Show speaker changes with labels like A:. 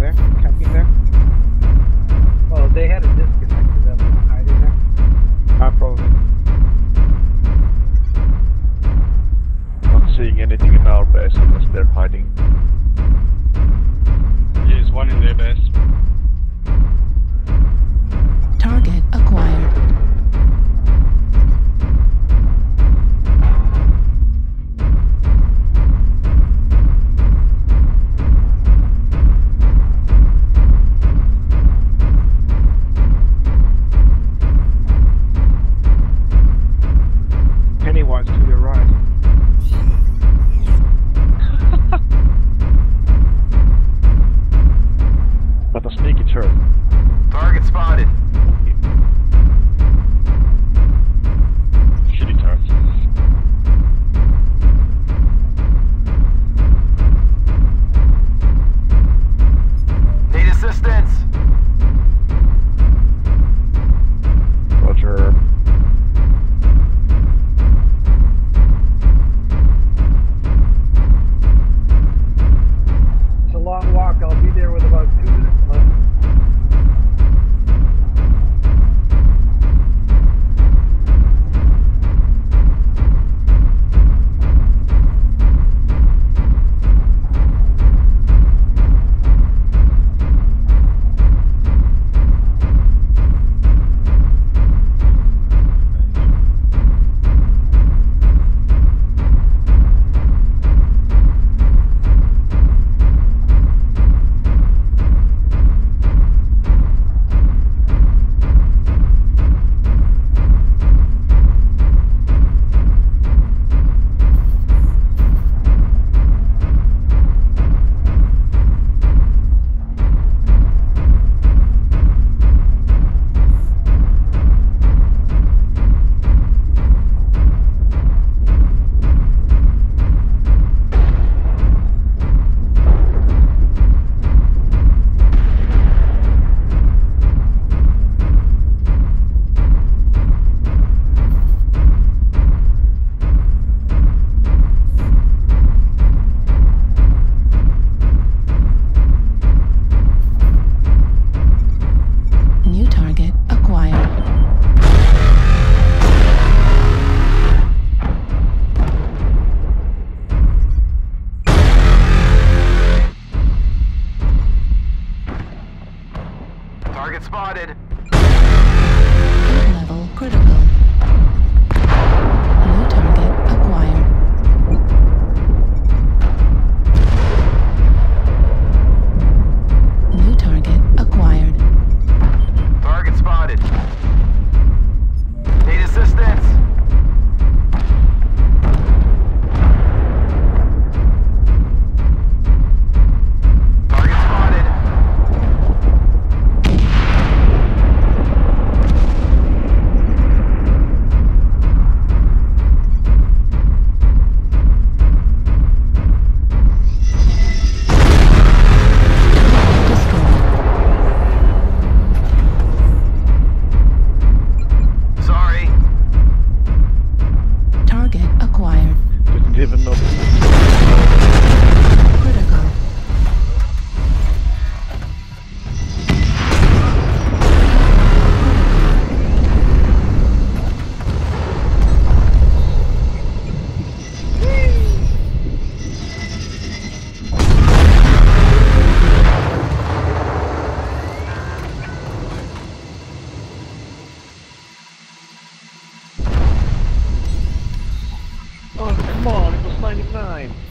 A: there, camping there.
B: Spotted. Level critical.
C: Come on, it was 99.